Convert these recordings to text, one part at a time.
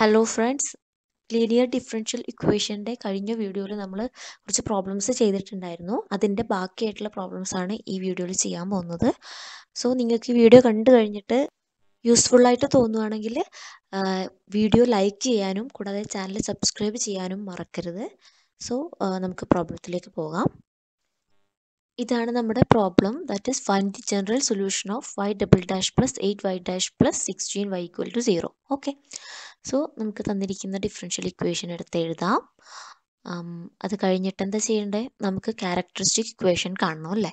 Hello friends linear differential ഇക്വേഷന്റെ കഴിഞ്ഞ വീഡിയോയിൽ നമ്മൾ കുറച്ച് പ്രോബ്ലംസ് ചെയ്തിട്ടുണ്ടായിരുന്നു. അതിന്റെ ബാക്കിയായിട്ടുള്ള പ്രോബ്ലംസ് ആണ് ഈ വീഡിയോയിൽ ചെയ്യാൻ പോകുന്നത്. സോ നിങ്ങൾക്ക് ഈ വീഡിയോ കണ്ടു കഴിഞ്ഞിട്ട് യൂസ്ഫുള്ളായിട്ട് തോന്നുവാണെങ്കിൽ വീഡിയോ ലൈക്ക് ചെയ്യാനും കൂടാതെ ചാനൽ സബ്സ്ക്രൈബ് ചെയ്യാനും മറക്കരുത്. സോ നമുക്ക് പ്രോബ്ലത്തിലേക്ക് പോകാം. ഇതാണ് നമ്മുടെ problem that is find the general solution of y double dash plus eight y dash plus sixteen y equal to zero okay so നമുക്ക് തന്നിരിക്കുന്ന ഡിഫറൻഷ്യൽ ഇക്വേഷൻ എടുത്ത് എഴുതാം. അത് കഴിഞ്ഞിട്ട് എന്താ ചെയ്യേണ്ടത് നമുക്ക് ക്യാരക്ടറിസ്റ്റിക് ഇക്വേഷൻ കാണണം അല്ലേ?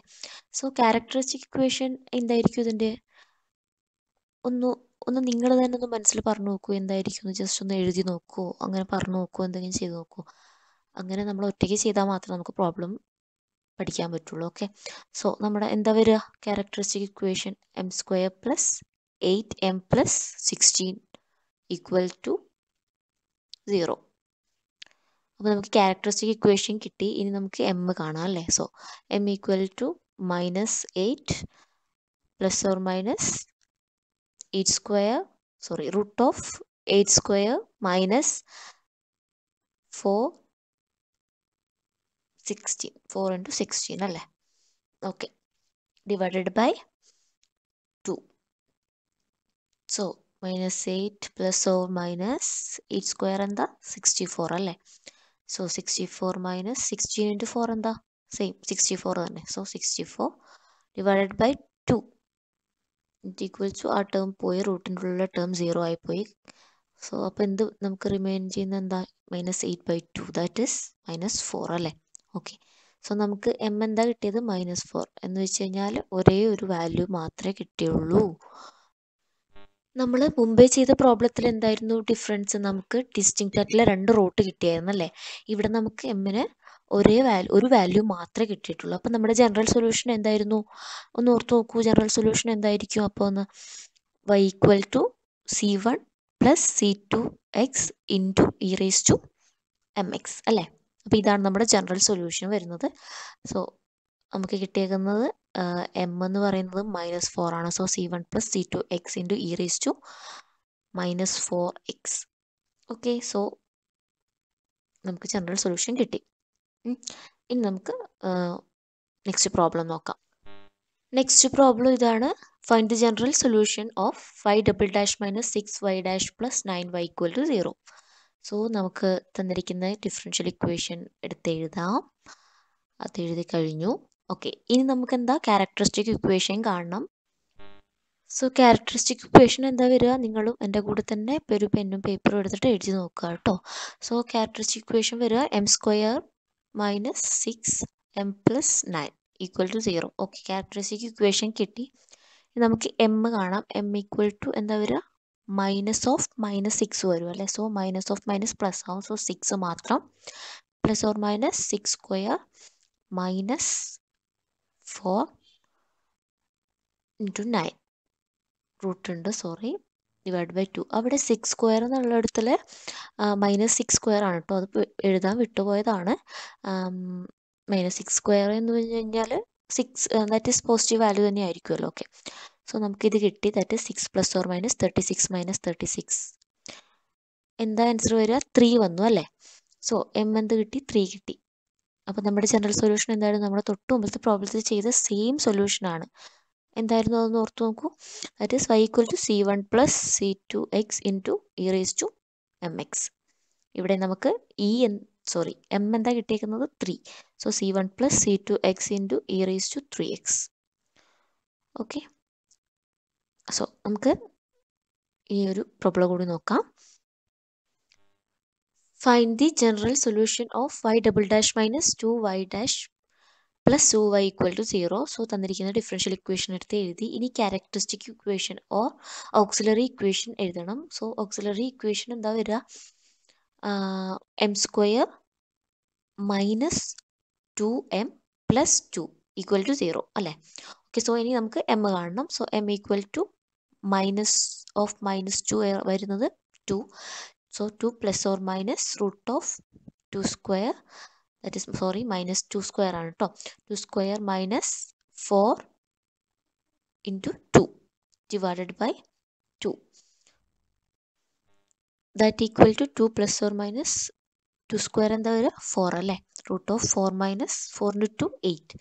സോ ക്യാരക്ടറിസ്റ്റിക് ഇക്വേഷൻ എന്തായിരിക്കും ഇതിന്റെ? ഒന്ന് ഒന്ന് നിങ്ങൾ തന്നെ ഒന്ന് മനസ്സിൽ പറഞ്ഞു നോക്കൂ എന്തായിരിക്കും? ജസ്റ്റ് ഒന്ന് എഴുതി നോക്കൂ അങ്ങനെ പറഞ്ഞു നോക്കൂ എന്തെങ്കിലും ചെയ്ത് നോക്കൂ. അങ്ങനെ നമ്മൾ ഒറ്റയ്ക്ക് ചെയ്താൽ മാത്രമേ നമുക്ക് പ്രോബ്ലം പഠിക്കാൻ പറ്റുള്ളൂ ഓക്കെ സോ നമ്മുടെ എന്താ വരിക? Characteristic equation m square plus eight m plus sixteen equal to zero അപ്പോൾ നമുക്ക് ക്യാരക്ടറിസ്റ്റിക് ഇക്വേഷൻ കിട്ടി. ഇനി നമുക്ക് എം കാണാം അല്ലേ? So m equal to minus eight plus or minus eight square sorry root of eight square minus four sixteen four into sixteen അല്ലേ? Okay divided by two so minus eight plus or minus eight square എന്താ? Sixty four അല്ലേ? So sixty four minus sixteen into four എന്താ? Same sixty four തന്നെ. So sixty four divided by two it equal to ആ term പോയി റൂട്ടിന്റെ ഉള്ളിലെ term zero ആയിപ്പോയി so അപ്പോൾ എന്ത് നമുക്ക് റിമൈൻ ചെയ്യുന്ന എന്താ? Minus eight by two that is minus four അല്ലേ? ഓക്കെ സോ നമുക്ക് എം എന്താ കിട്ടിയത്? മൈനസ് ഫോർ എന്ന് വെച്ച് കഴിഞ്ഞാൽ ഒരേ ഒരു വാല്യൂ മാത്രമേ കിട്ടിയുള്ളൂ. നമ്മൾ മുമ്പേ ചെയ്ത പ്രോബ്ലത്തിൽ എന്തായിരുന്നു ഡിഫറൻസ് നമുക്ക് ഡിസ്റ്റിങ്റ്റ് ആയിട്ടുള്ള രണ്ട് റൂട്ട് കിട്ടിയായിരുന്നു അല്ലേ? ഇവിടെ നമുക്ക് എമ്മിന് ഒരേ വാല്യൂ ഒരു വാല്യൂ മാത്രമേ കിട്ടിയിട്ടുള്ളൂ. അപ്പം നമ്മുടെ ജനറൽ സൊല്യൂഷൻ എന്തായിരുന്നു? ഒന്ന് ഓർത്ത് നോക്കൂ. ജനറൽ സൊല്യൂഷൻ എന്തായിരിക്കും? അപ്പോൾ ഒന്ന് y equal to C one plus C two x into e raise to m x അല്ലേ? അപ്പോൾ ഇതാണ് നമ്മുടെ ജനറൽ സൊല്യൂഷൻ വരുന്നത്. സോ നമുക്ക് കിട്ടിയേക്കുന്നത് എം എന്ന് പറയുന്നത് മൈനസ് ഫോർ ആണ്. So C one plus C two x into e raise to minus four x okay so നമുക്ക് ജനറൽ സൊല്യൂഷൻ കിട്ടി. ഇനി നമുക്ക് നെക്സ്റ്റ് പ്രോബ്ലം നോക്കാം. നെക്സ്റ്റ് പ്രോബ്ലം ഇതാണ് find the general solution of five double dash minus six y dash plus nine y equal to zero so നമുക്ക് തന്നിരിക്കുന്ന differential equation എടുത്ത് എഴുതാം അത് എഴുതി കഴിഞ്ഞു. ഓക്കെ ഇനി നമുക്ക് എന്താ ക്യാരക്ടറിസ്റ്റിക് ഇക്വേഷൻ കാണണം. സോ ക്യാരക്ടറിസ്റ്റിക് ഇക്വേഷൻ എന്താ വരിക? നിങ്ങളും എന്റെ കൂടെ തന്നെ ഒരു പെന്നും പേപ്പറും എടുത്തിട്ട് എഴുതി നോക്കുക കേട്ടോ. സോ ക്യാരക്ടറിസ്റ്റിക് ഇക്വേഷൻ വരിക m square minus six m plus nine equal to zero okay characteristic equation കിട്ടി. നമുക്ക് എം കാണാം. എം ഈക്വൽ ടു എന്താ വരിക? മൈനസ് ഓഫ് മൈനസ് സിക്സ് വരും അല്ലേ? So minus of minus plus ആവും. സോ സിക്സ് മാത്രം. Plus or minus six square minus four into nine root ഉണ്ട് സോറി ഡിവൈഡ് ബൈ ടു അവിടെ സിക്സ് സ്ക്വയർ എന്നുള്ളിടത്തിൽ മൈനസ് സിക്സ് സ്ക്വയർ ആണ് കേട്ടോ അത് എഴുതാൻ വിട്ടുപോയതാണ്. മൈനസ് സിക്സ് സ്ക്വയർ എന്ന് പറഞ്ഞു കഴിഞ്ഞാൽ six that is positive value തന്നെ ആയിരിക്കുമല്ലോ ഓക്കെ സോ നമുക്കിത് കിട്ടി. That six plus or minus thirty six minus thirty six എന്താ ആൻസർ വരിക? ത്രീ വന്നു അല്ലേ? സോ എം എന്ത് കിട്ടി? ത്രീ കിട്ടി. അപ്പോൾ നമ്മുടെ ജനറൽ സൊല്യൂഷൻ എന്തായിരുന്നു നമ്മുടെ തൊട്ട് മുമ്പത്തെ പ്രോബ്ലത്തിൽ ചെയ്ത സെയിം സൊല്യൂഷനാണ് എന്തായിരുന്നു അതൊന്ന് ഓർത്ത് നോക്കൂ. That is y equal to C one plus C two x into e raise to m x ഇവിടെ നമുക്ക് ഇ എൻ സോറി എം എന്താ കിട്ടിയേക്കുന്നത്? Three so C one plus C two x into e raise to three x okay so നമുക്ക് ഈ ഒരു problem കൂടി നോക്കാം. The general solution of y double dash minus two y dash plus two y equal to zero so തന്നിരിക്കുന്ന differential equation എടുത്ത് എഴുതി. ഇനി characteristic equation or auxiliary equation എഴുതണം. സോ ഓക്സിലറി ഇക്വേഷൻ എന്താ വരിക? M square minus two m plus two equal to zero അല്ലേ? Okay so ഇനി നമുക്ക് എം കാണണം. So m equal to minus of minus two വരുന്നത് two so two plus or minus root of two square that is sorry minus two square ആണ് കേട്ടോ two square minus four into two divided by two that equal to two plus or minus two square എന്താ വരിക four അല്ലേ root of four minus four into two eight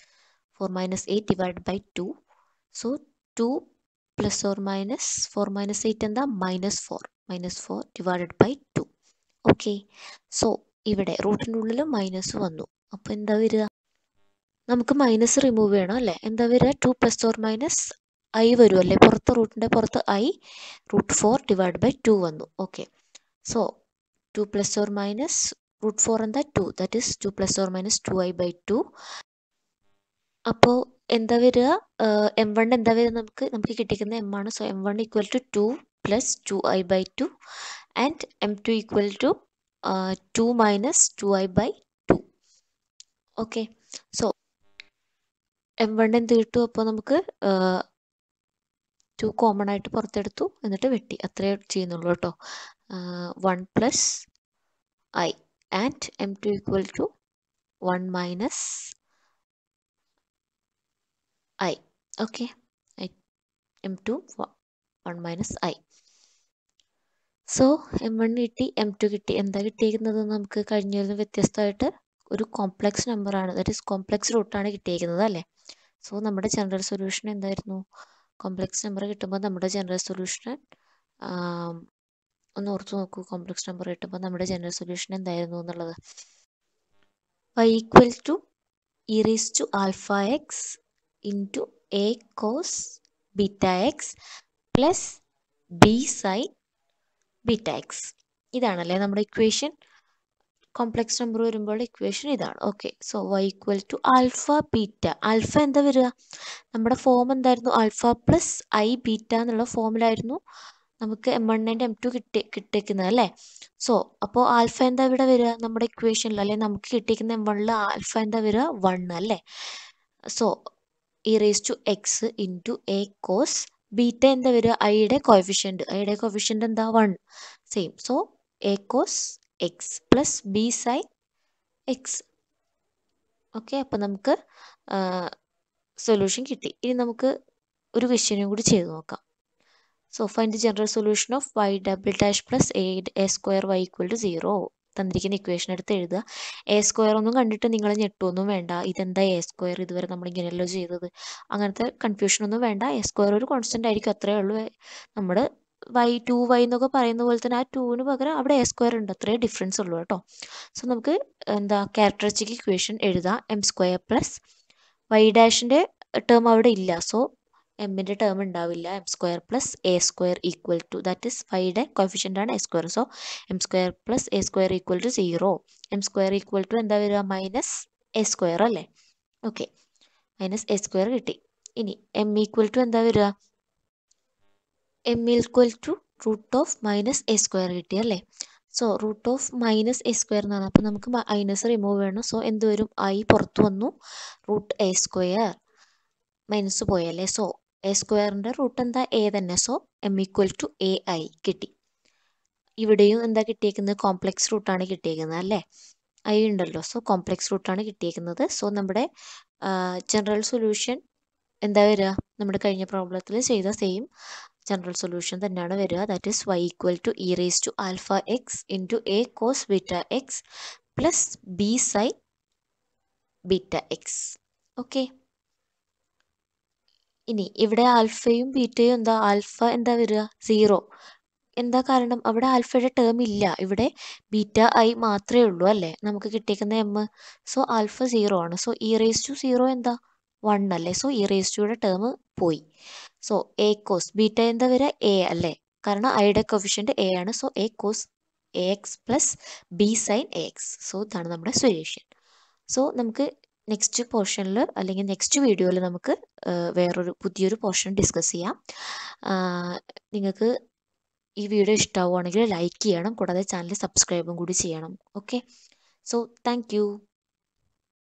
four minus eight divide by two so two plus or minus four minus eight എന്താ minus four minus four divided by two okay so ഇവിടെ റൂട്ടിന്റെ ഉള്ളിൽ minus വന്നു. അപ്പോൾ എന്താ വരിക? നമുക്ക് minus remove ചെയ്യണം അല്ലേ? എന്താ വരിക? Two plus or minus i വരും അല്ലേ? പുറത്ത് റൂട്ടിന്റെ പുറത്ത് i root four divide by two വന്നു. Okay so two plus or minus root four എന്താ? Two that is two plus or minus two i by two അപ്പോൾ എന്താ വരിക? എം വൺ എന്താ വരിക നമുക്ക്? നമുക്ക് കിട്ടിക്കുന്ന എം ആണ്. So m one equal to two plus two i by two two equal to two minus two i by two okay so m one എന്ത് കിട്ടും? അപ്പോൾ നമുക്ക് ടു കോമൺ ആയിട്ട് പുറത്തെടുത്തു. എന്നിട്ട് വെട്ടി. അത്രേ ചെയ്യുന്നുള്ളൂ കേട്ടോ. One plus i and m two equal to one minus i okay m two one minus i so m one കിട്ടി എം ടു കിട്ടി. എന്താ കിട്ടിയിരിക്കുന്നത് നമുക്ക് കഴിഞ്ഞതിൽ വ്യത്യസ്തമായിട്ട് ഒരു കോംപ്ലക്സ് നമ്പറാണ് ദാറ്റ് ഈസ് കോംപ്ലക്സ് റൂട്ടാണ് കിട്ടിയിരിക്കുന്നത് അല്ലേ? സോ നമ്മുടെ ജനറൽ സൊല്യൂഷൻ എന്തായിരുന്നു? കോംപ്ലക്സ് നമ്പർ കിട്ടുമ്പോൾ നമ്മുടെ ജനറൽ സൊല്യൂഷൻ ഒന്ന് ഓർത്ത് നോക്കൂ. കോംപ്ലക്സ് നമ്പർ കിട്ടുമ്പോൾ നമ്മുടെ ജനറൽ സൊല്യൂഷൻ എന്തായിരുന്നു എന്നുള്ളത്. Y equal to e raise raise to alpha x into A cos beta x plus B sine beta x ഇതാണല്ലേ നമ്മുടെ ഇക്വേഷൻ കോംപ്ലക്സ് നമ്പർ വരുമ്പോൾ ഇക്വേഷൻ ഇതാണ്. Okay so y equal to alpha beta alpha എന്താ വരിക? നമ്മുടെ form എന്തായിരുന്നു? Alpha plus I beta എന്നുള്ള ഫോമിലായിരുന്നു നമുക്ക് m one and m two കിട്ടി കിട്ടിയിരിക്കുന്നത് അല്ലേ? സോ അപ്പോൾ ആൽഫ എന്താ ഇവിടെ വരിക? നമ്മുടെ ഇക്വേഷനിൽ അല്ലെ? നമുക്ക് കിട്ടിയിരിക്കുന്ന എം വണ്ണിൽ ആൽഫ എന്താ വരിക? വൺ അല്ലേ? So e raise to x into A cos beta എന്താ വരിക? ഐയുടെ കോഫിഷ്യന്റ് ഐയുടെ കോഫിഷ്യന്റ് എന്താ? One same so A cos x plus B sine x okay അപ്പം നമുക്ക് സൊല്യൂഷൻ കിട്ടി. ഇനി നമുക്ക് ഒരു ക്വസ്റ്റ്യനും കൂടി ചെയ്ത് നോക്കാം. So find general solution of y double dash plus a a square y equal to zero തന്നിരിക്കുന്ന ഇക്വേഷൻ എടുത്ത് എഴുതുക. എ സ്ക്വയർ ഒന്നും കണ്ടിട്ട് നിങ്ങൾ ഞെട്ടൊന്നും വേണ്ട. ഇതെന്താ എ സ്ക്വയർ ഇതുവരെ നമ്മൾ ഇങ്ങനെയല്ലോ ചെയ്തത്. അങ്ങനത്തെ കൺഫ്യൂഷൻ ഒന്നും വേണ്ട. എ സ്ക്വയർ ഒരു കോൺസ്റ്റന്റ് ആയിരിക്കും അത്രേ ഉള്ളൂ. നമ്മുടെ വൈ ടു വൈ എന്നൊക്കെ പറയുന്ന പോലെ തന്നെ ആ ടൂവിന് പകരം അവിടെ എ സ്ക്വയർ ഉണ്ട്. അത്രേ ഡിഫറൻസ് ഉള്ളൂ കേട്ടോ. സോ നമുക്ക് എന്താ ക്യാരക്ടറിസ്റ്റിക് ഇക്വേഷൻ എഴുതാം. എം സ്ക്വയർ പ്ലസ് വൈ ഡാഷിന്റെ ടേം അവിടെ ഇല്ല. സോ എമ്മിന്റെ ടേം ഉണ്ടാവില്ല m square plus a square equal to that is ഫൈയുടെ കോഫിഷ്യന്റ് ആണ് a square so m square plus a square equal to zero m square equal to എന്താ വരിക? Minus a square അല്ലേ? Okay minus a square കിട്ടി. ഇനി m equal to എന്താ വരിക? M equal to root of minus a square കിട്ടി അല്ലേ? So root of minus a square എന്നാണ് അപ്പോൾ നമുക്ക് മൈനസ് റിമൂവ് ചെയ്യണം. സോ എന്ത് വരും? ഐ പുറത്തു വന്നു. റൂട്ട് എ സ്ക്വയർ മൈനസ് പോയല്ലേ സോ എ സ്ക്വയറിന്റെ റൂട്ട് എന്താ? എ തന്നെ. So m equal to a i കിട്ടി. ഇവിടെയും എന്താ കിട്ടിയേക്കുന്നത് കോംപ്ലക്സ് റൂട്ടാണ് കിട്ടിയേക്കുന്നത് അല്ലേ? ഐ ഉണ്ടല്ലോ. സോ കോംപ്ലക്സ് റൂട്ടാണ് കിട്ടിയേക്കുന്നത്. സോ നമ്മുടെ ജനറൽ സൊല്യൂഷൻ എന്താ വരിക? നമ്മുടെ കഴിഞ്ഞ പ്രോബ്ലത്തിൽ ചെയ്ത സെയിം ജനറൽ സൊല്യൂഷൻ തന്നെയാണ് വരിക. That is y equal to e raise to alpha x into A cos beta x plus B sine beta x okay ഇനി ഇവിടെ ആൽഫയും ബീറ്റയും എന്താ? ആൽഫ എന്താ വരിക? സീറോ. എന്താ കാരണം? അവിടെ ആൽഫയുടെ ടേം ഇല്ല. ഇവിടെ ബീറ്റ ഐ മാത്രമേ ഉള്ളൂ അല്ലേ? നമുക്ക് കിട്ടിയേക്കുന്ന എം സോ ആൽഫ സീറോ ആണ്. So e raise to zero എന്താ? വൺ അല്ലേ? സോ ഇ റേസ് ടുയുടെ ടേം പോയി. സോ എ കോസ് ബീറ്റ എന്താ വരിക? എ അല്ലേ? കാരണം ഐയുടെ കൊഫിഷ്യന്റ് എ ആണ്. So A cos A x plus B sin A x so ഇതാണ് നമ്മുടെ സൊല്യൂഷൻ സോ നമുക്ക് നെക്സ്റ്റ് പോർഷനിൽ അല്ലെങ്കിൽ നെക്സ്റ്റ് വീഡിയോയിൽ നമുക്ക് വേറൊരു പുതിയൊരു പോർഷൻ ഡിസ്കസ് ചെയ്യാം. നിങ്ങൾക്ക് ഈ വീഡിയോ ഇഷ്ടമാവുകയാണെങ്കിൽ ലൈക്ക് ചെയ്യണം. കൂടാതെ ചാനൽ സബ്സ്ക്രൈബും കൂടി ചെയ്യണം. Okay so thank